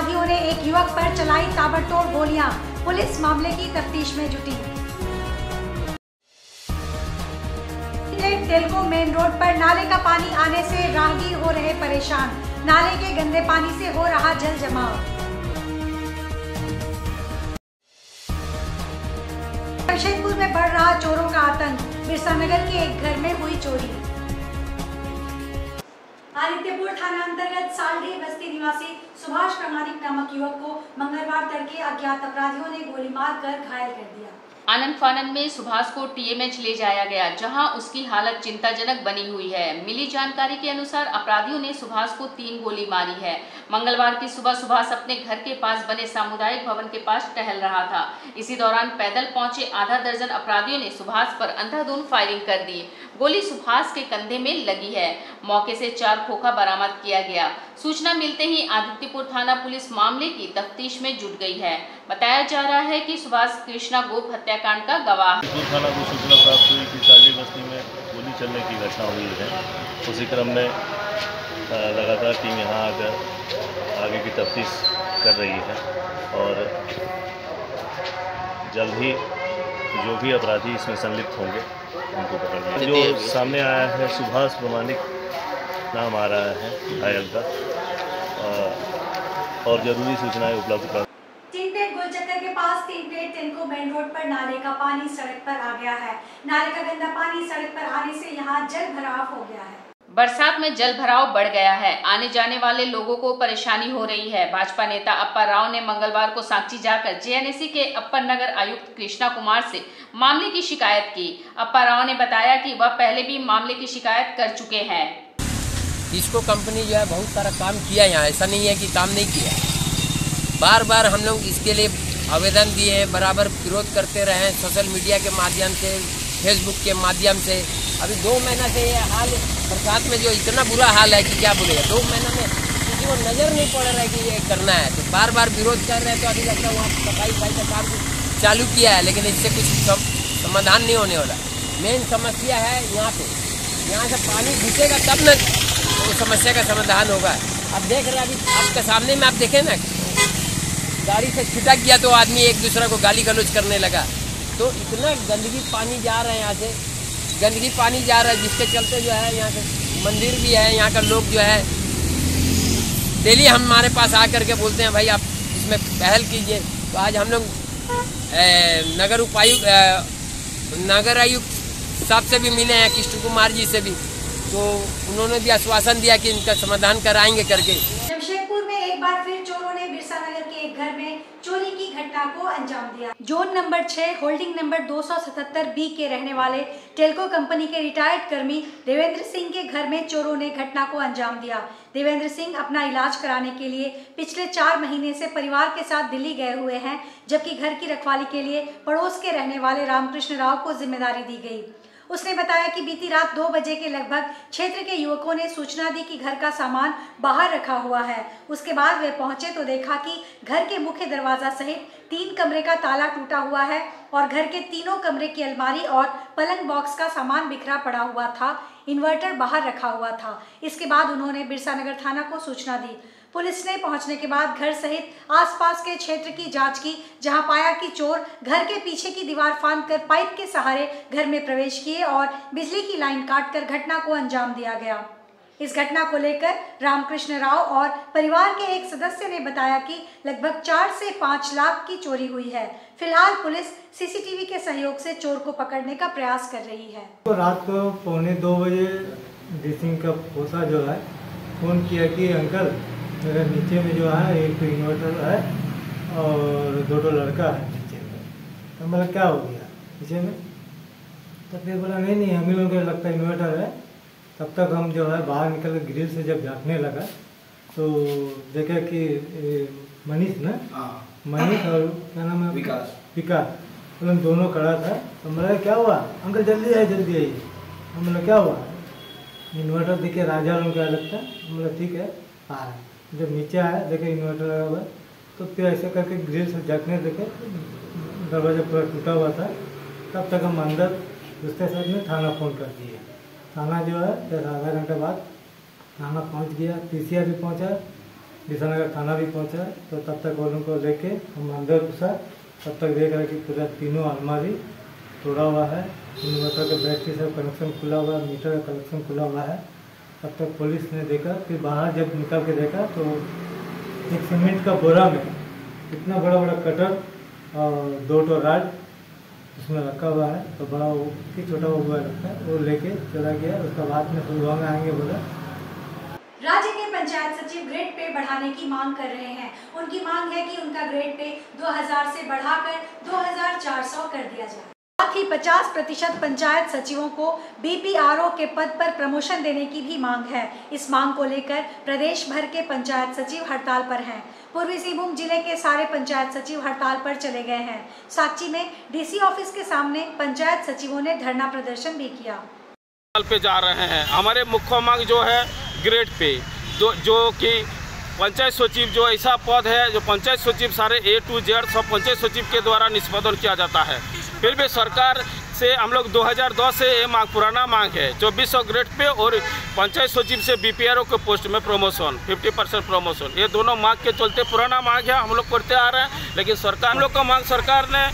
अपराधियों ने एक युवक पर चलाई ताबड़तोड़ गोलियाँ। पुलिस मामले की तफ्तीश में जुटी। तेलको मेन रोड पर नाले का पानी आने से राहगीर हो रहे परेशान। नाले के गंदे पानी से हो रहा जल जमाव। जमशेदपुर में बढ़ रहा चोरों का आतंक। बिरसा नगर के एक घर में हुई चोरी। आदित्यपुर थाना अंतर्गत सालडी बस्ती निवासी सुभाष प्रमाणिक नामक युवक को मंगलवार तड़के अज्ञात अपराधियों ने गोली मारकर घायल कर दिया। आनंद फानंद में सुभाष को टीएमएच ले जाया गया, जहाँ उसकी हालत चिंताजनक बनी हुई है। मिली जानकारी के अनुसार अपराधियों ने सुभाष को तीन गोली मारी है। मंगलवार की सुबह सुभाष अपने घर के पास बने सामुदायिक भवन के पास टहल रहा था। इसी दौरान पैदल पहुँचे आधा दर्जन अपराधियों ने सुभाष पर अंधाधुंध फायरिंग कर दी। गोली सुभाष के कंधे में लगी है। मौके से चार खोखा बरामद किया गया। सूचना मिलते ही आदित्यपुर थाना पुलिस मामले की तफ्तीश में जुट गई है। बताया जा रहा है कि सुभाष कृष्णा गोप हत्याकांड का गवाह थाना को सूचना प्राप्त हुई कि साली बस्ती में गोली चलने की घटना हुई है। उसी क्रम में लगातार टीम यहाँ आकर आगे की तफ्तीश कर रही है और जल्द ही जो भी अपराधी इसमें संलिप्त होंगे उनको पकड़ लिया। जो सामने आया है सुभाष प्रमाणिक नाम आ रहा है घायल का। और ज़रूरी सूचनाएँ उपलब्ध कर तीन प्लेट गोलचक्कर के पास तीन तिनको मेन रोड पर नाले का पानी सड़क पर आ गया है। नाले का गंदा पानी सड़क पर आने से यहाँ जल भराव हो गया है। बरसात में जल भराव बढ़ गया है। आने जाने वाले लोगों को परेशानी हो रही है। भाजपा नेता अप्पा राव ने मंगलवार को सांची जाकर जेएनएससी के अपर नगर आयुक्त कृष्णा कुमार से मामले की शिकायत की। अप्पा राव ने बताया कि वह पहले भी मामले की शिकायत कर चुके हैं। इसको कंपनी जो है बहुत सारा काम किया यहाँ। ऐसा नहीं है कि काम नहीं किया। बार बार हम लोग इसके लिए आवेदन दिए हैं, बराबर विरोध करते रहे सोशल मीडिया के माध्यम से फेसबुक के माध्यम से। अभी दो महीना से ये हाल बरसात में जो इतना बुरा हाल है कि क्या बोलेगा? दो महीना में किसी को नज़र नहीं पड़ रहा है कि ये करना है। तो बार बार विरोध कर रहे हैं तो अभी लगता है वहाँ सफ़ाई सफ़ाई का काम चालू किया है, लेकिन इससे कुछ सम- समाधान नहीं होने वाला। मेन समस्या है यहाँ पे। यहाँ से पानी घुसेगा तब न वो समस्या का समाधान होगा। अब देख रहे हैं अभी आपके सामने में आप देखें ना गाड़ी से छिटक गया तो आदमी एक दूसरे को गाली गलौज करने लगा। तो इतना गंदगी पानी जा रहा है यहाँ से। गंदगी पानी जा रहा है, जिसके चलते जो है यहाँ से मंदिर भी है, यहाँ का लोग जो है, डेली हमारे पास आकर के बोलते हैं, भाई आप इसमें पहल कीजिए। तो आज हम लोग नगर उपायुक्त नगर आयुक्त साहब से भी मिले हैं, कृष्ण कुमार जी से भी। तो उन्होंने भी आश्वासन दिया कि इनका समाधान कराएँगे करके। जमशेदपुर में एक बार फिर नगर के एक घर में चोरी की घटना को अंजाम दिया। जोन नंबर छह, होल्डिंग नंबर 277 बी के रहने वाले टेल्को कंपनी के रिटायर्ड कर्मी देवेंद्र सिंह के घर में चोरों ने घटना को अंजाम दिया। देवेंद्र सिंह अपना इलाज कराने के लिए पिछले चार महीने से परिवार के साथ दिल्ली गए हुए हैं, जबकि घर की रखवाली के लिए पड़ोस के रहने वाले रामकृष्ण राव को ज़िम्मेदारी दी गई। उसने बताया कि बीती रात दो बजे के लगभग क्षेत्र के युवकों ने सूचना दी कि घर का सामान बाहर रखा हुआ है। उसके बाद वे पहुँचे तो देखा कि घर के मुख्य दरवाज़ा सहित तीन कमरे का ताला टूटा हुआ है और घर के तीनों कमरे की अलमारी और पलंग बॉक्स का सामान बिखरा पड़ा हुआ था। इन्वर्टर बाहर रखा हुआ था। इसके बाद उन्होंने बिरसा नगर थाना को सूचना दी। पुलिस ने पहुँचने के बाद घर सहित आसपास के क्षेत्र की जाँच की, जहाँ पाया कि चोर घर के पीछे की दीवार फांद कर पाइप के सहारे घर में प्रवेश किए और बिजली की लाइन काटकर घटना को अंजाम दिया गया। इस घटना को लेकर रामकृष्ण राव और परिवार के एक सदस्य ने बताया कि लगभग चार से पाँच लाख की चोरी हुई है। फ़िलहाल पुलिस सीसीटीवी के सहयोग से चोर को पकड़ने का प्रयास कर रही है। तो रात को पौने दो बजे डी का पोसा जो है, फ़ोन किया कि, अंकल मेरे नीचे में जो है एक इन्वर्टर है और दो दो लड़का है नीचे में। तो बोला क्या हो गया? नीचे में? तो फिर बोला नहीं नहीं हम ही लोगों को लगता है इन्वर्टर है। तब तक हम जो है बाहर निकल के ग्रिल से जब झाँकने लगा तो देखा कि मनीष ना? मनीष और क्या नाम है? विकास। विकास। तो हम दोनों खड़ा था। तो बोला क्या हुआ? अंकल जल्दी आइए जल्दी आइए। हम बोला क्या हुआ? इन्वर्टर देखे राजा लोग क्या लगता है। हम बोला ठीक है आ रहा जब नीचे आया, देखे इन्वर्टर लगा हुआ तो फिर ऐसे करके ग्रिल से झाँकने देखे, दरवाज़ा पूरा टूटा हुआ था, तब तक हम अंदर दूसरे साइड में थाना फ़ोन कर दिए। थाना जो है फिर आधा घंटे बाद थाना पहुँच गया पीसीआर भी पहुँचा विशानगर थाना भी पहुँचा तो तब तक वो लोगों को लेके हम अंदर घुसा, तब तक देख रहे कि पूरा तीनों अलमारी तोड़ा हुआ है इन्वर्टर का बैटरी सब कनेक्शन खुला हुआ है मीटर का कनेक्शन खुला हुआ है। तब तक पुलिस ने देखा, फिर बाहर जब निकल के देखा तो एक सीमेंट का बोरा में इतना बड़ा बड़ा कटर और दो टो राड उसमें रखा हुआ है। तो बड़ा वो कि छोटा हुआ रखा है, वो लेके चला गया उसका बाद में सुबह में आएँगे बोला। राज्य के पंचायत सचिव ग्रेड पे बढ़ाने की मांग कर रहे हैं। उनकी मांग है कि उनका ग्रेड पे 2000 से बढ़ाकर 2400 कर दिया जाए। साथ ही 50 प्रतिशत पंचायत सचिवों को बीपीआरओ के पद पर प्रमोशन देने की भी मांग है। इस मांग को लेकर प्रदेश भर के पंचायत सचिव हड़ताल पर हैं। पूर्वी सिंहभूम ज़िले के सारे पंचायत सचिव हड़ताल पर चले गए हैं। साक्षी में डीसी ऑफ़िस के सामने पंचायत सचिवों ने धरना प्रदर्शन भी किया। साल पे जा रहे हैं। हमारे मुख्य मांग जो है ग्रेड पे। जो जो कि पंचायत सचिव जो ऐसा पद है, जो पंचायत सचिव सारे ए टू जेड सब पंचायत सचिव के द्वारा निष्पादन किया जाता है। फिर भी सरकार से हम लोग 2010 से ये मांग, पुराना मांग है। चौबीस सौ ग्रेड पे और पंचायत सचिव से बीपीआरओ के पोस्ट में प्रमोशन 50 परसेंट प्रमोशन ये दोनों मांग के चलते पुराना मांग है, हम लोग करते आ रहे हैं। लेकिन सरकार, हम लोग का मांग, सरकार ने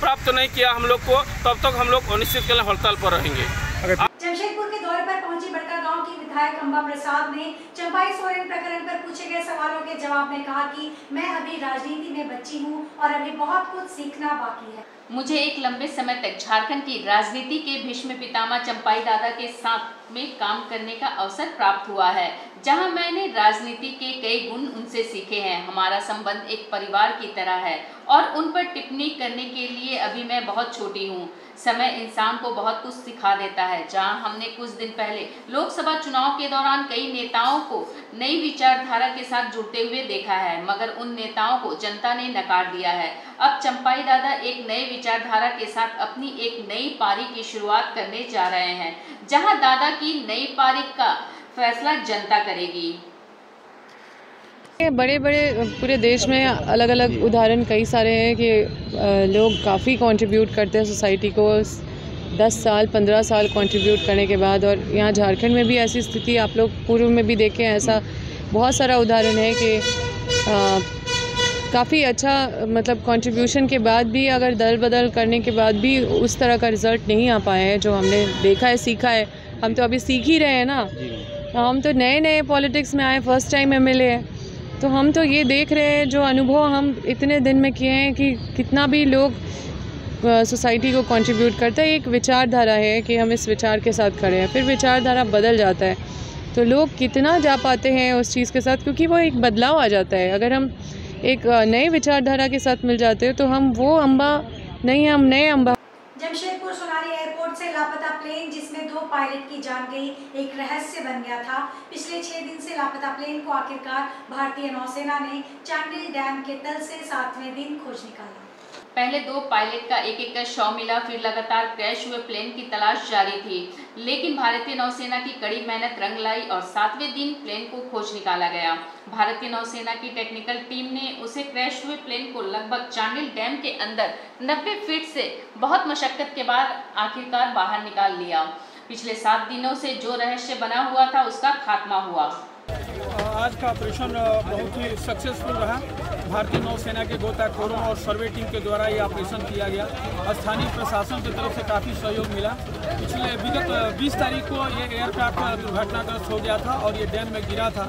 प्राप्त नहीं किया हम लोग को, तब तक हम लोग अनिश्चित के लिए हड़ताल पर रहेंगे। जमशेदपुर के दौरे पर पहुँची बड़का गाँव की विधायक अंबा प्रसाद ने चंपाई सोरेन प्रकरण पर पूछे गए सवालों के जवाब में कहा कि मैं अभी राजनीति में बच्ची हूँ और अभी बहुत कुछ सीखना बाकी है। मुझे एक लंबे समय तक झारखंड की राजनीति के भीष्म पितामह चंपाई दादा के साथ में काम करने का अवसर प्राप्त हुआ है, जहाँ मैंने राजनीति के कई गुण उनसे सीखे हैं। हमारा संबंध एक परिवार की तरह है और उन पर टिप्पणी करने के लिए अभी मैं बहुत छोटी हूँ। समय इंसान को बहुत कुछ सिखा देता है। जहाँ हमने कुछ दिन पहले लोकसभा चुनाव के दौरान कई नेताओं को नई विचारधारा के साथ जुड़ते हुए देखा है, मगर उन नेताओं को जनता ने नकार दिया है। अब चंपाई दादा एक नए विचारधारा के साथ अपनी एक नई पारी की शुरुआत करने जा रहे हैं, जहाँ दादा की नई पारी का फैसला जनता करेगी। बड़े बड़े पूरे देश में अलग अलग उदाहरण कई सारे हैं कि लोग काफ़ी कंट्रीब्यूट करते हैं सोसाइटी को। दस साल पंद्रह साल कंट्रीब्यूट करने के बाद और यहाँ झारखंड में भी ऐसी स्थिति आप लोग पूर्व में भी देखें ऐसा बहुत सारा उदाहरण है कि काफ़ी अच्छा मतलब कंट्रीब्यूशन के बाद भी अगर दल बदल करने के बाद भी उस तरह का रिज़ल्ट नहीं आ पाया है जो हमने देखा है सीखा है। हम तो अभी सीख ही रहे हैं ना। हम तो नए नए पॉलिटिक्स में आए फ़र्स्ट टाइम एमएलए है। तो हम तो ये देख रहे हैं, जो अनुभव हम इतने दिन में किए हैं कि कितना भी लोग सोसाइटी को कंट्रीब्यूट करता है, एक विचारधारा है कि हम इस विचार के साथ खड़े हैं। फिर विचारधारा बदल जाता है। तो लोग कितना जा पाते हैं उस चीज़ के साथ, क्योंकि वो एक बदलाव आ जाता है। अगर हम एक नए विचारधारा के साथ मिल जाते हैं तो हम वो अम्बा नहीं, हम नए अम्बा जमशेदपुर सोनाली एयरपोर्ट से लापता प्लेन, जिसमें दो पायलट की जान गई, एक रहस्य बन गया था। पिछले छह दिन से लापता प्लेन को आखिरकार भारतीय नौसेना ने चांडिल डैम के तल से सातवें दिन खोज निकाला। पहले दो पायलट का एक एक का शव मिला, फिर लगातार क्रैश हुए प्लेन की तलाश जारी थी। लेकिन भारतीय नौसेना की कड़ी मेहनत रंग लाई और सातवें दिन प्लेन को खोज निकाला गया। भारतीय नौसेना की टेक्निकल टीम ने उसे क्रैश हुए प्लेन को लगभग चांडिल डैम के अंदर 90 फीट से बहुत मशक्कत के बाद आखिरकार बाहर निकाल लिया। पिछले सात दिनों से जो रहस्य बना हुआ था, उसका खात्मा हुआ। आज का ऑपरेशन बहुत ही सक्सेसफुल रहा। भारतीय नौसेना के गोताखोरों और सर्वे टीम के द्वारा ये ऑपरेशन किया गया। स्थानीय प्रशासन की तरफ़ से काफ़ी सहयोग मिला। पिछले विगत 20 तारीख को ये एयरक्राफ्ट दुर्घटनाग्रस्त हो गया था और ये डैम में गिरा था।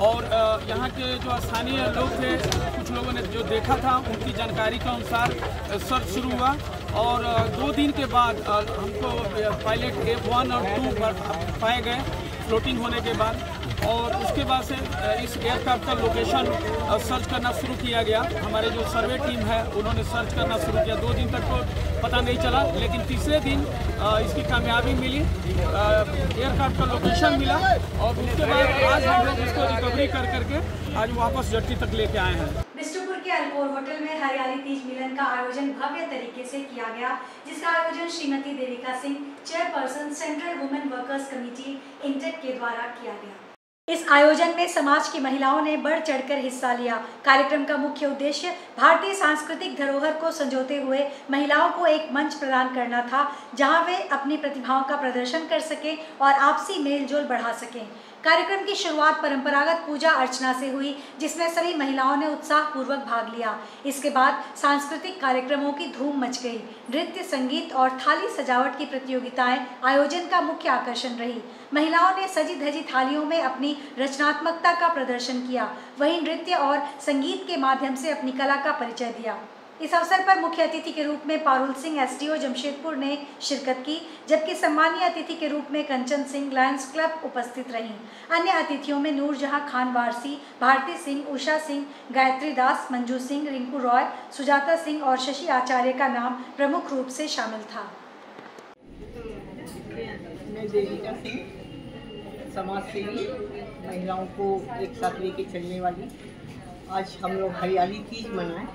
और यहाँ के जो स्थानीय लोग थे, कुछ लोगों ने जो देखा था, उनकी जानकारी के अनुसार सर्च शुरू हुआ। और दो दिन के बाद हमको पायलट ए वन और टू पाए गए। फ्लोटिंग होने के बाद और उसके बाद से इस एयरक्राफ्ट का लोकेशन सर्च करना शुरू किया गया। हमारे जो सर्वे टीम है, उन्होंने सर्च करना शुरू किया। दो दिन तक तो पता नहीं चला, लेकिन तीसरे दिन इसकी कामयाबी मिली एयरक्राफ्ट का लोकेशन मिला, और उसके बाद आज हम लोग इसको रिकवरी कर करके आज वापस जट्टी तक लेके आए हैं। होटल में हरियाली तीज मिलन का आयोजन भव्य तरीके से किया गया, जिसका आयोजन Shrimati Devika Singh, chairperson, central women workers committee, INTACH के द्वारा किया गया। इस आयोजन में समाज की महिलाओं ने बढ़ चढ़कर हिस्सा लिया। कार्यक्रम का मुख्य उद्देश्य भारतीय सांस्कृतिक धरोहर को संजोते हुए महिलाओं को एक मंच प्रदान करना था, जहाँ वे अपनी प्रतिभाओं का प्रदर्शन कर सकें और आपसी मेलजोल बढ़ा सकें। कार्यक्रम की शुरुआत परंपरागत पूजा अर्चना से हुई, जिसमें सभी महिलाओं ने उत्साह पूर्वक भाग लिया। इसके बाद सांस्कृतिक कार्यक्रमों की धूम मच गई। नृत्य, संगीत और थाली सजावट की प्रतियोगिताएँ आयोजन का मुख्य आकर्षण रही। महिलाओं ने सजी धजी थालियों में अपनी रचनात्मकता का प्रदर्शन किया। वहीं नृत्य और संगीत के माध्यम से अपनी कला का परिचय दिया। इस अवसर पर मुख्य अतिथि के रूप में पारुल सिंह, एसडीओ जमशेदपुर ने शिरकत की, जबकि सम्मानीय अतिथि के रूप में कंचन सिंह लायंस क्लब उपस्थित रहीं। अन्य अतिथियों में नूरजहां खान वारसी, भारती सिंह, उषा सिंह, गायत्री दास, मंजू सिंह, रिंकू रॉय, सुजाता सिंह और शशि आचार्य का नाम प्रमुख रूप से शामिल था। समाज सेवी महिलाओं को एक साथ लेके चलने वाली। आज हम लोग हरियाली तीज मनाएँ,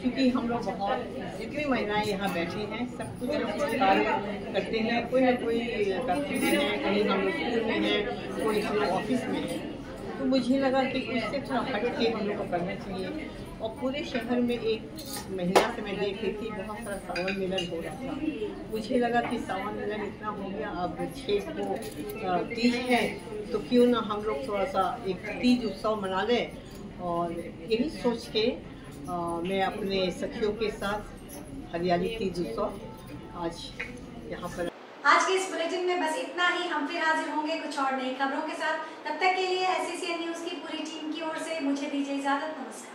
क्योंकि हम लोग बहुत, जितनी महिलाएँ यहाँ बैठी हैं सब कुछ ना कुछ कार्य करते हैं। कोई ना कोई फैक्ट्री में है, कहीं हम लोग स्कूल में हैं, कोई हम लोग ऑफ़िस में है। तो मुझे लगा कि उससे थोड़ा हट के हम लोग को करना चाहिए। और पूरे शहर में एक महीना से मैं देख रही थी, बहुत सारा सावन मिलन हो रहा था। मुझे लगा कि सावन मिलन इतना हो गया, अब छः को तीज है तो क्यों ना हम लोग थोड़ा सा एक तीज उत्सव मना लें? और यही सोच के आ, मैं अपने सखियों के साथ हरियाली तीज उत्सव आज यहाँ पर आज के इस बुलेटिन में बस इतना ही। हम फिर हाजिर होंगे कुछ और नई खबरों के साथ। तब तक के लिए एस न्यूज़ की पूरी टीम की ओर से मुझे दीजिए इजाज़त। नमस्कार।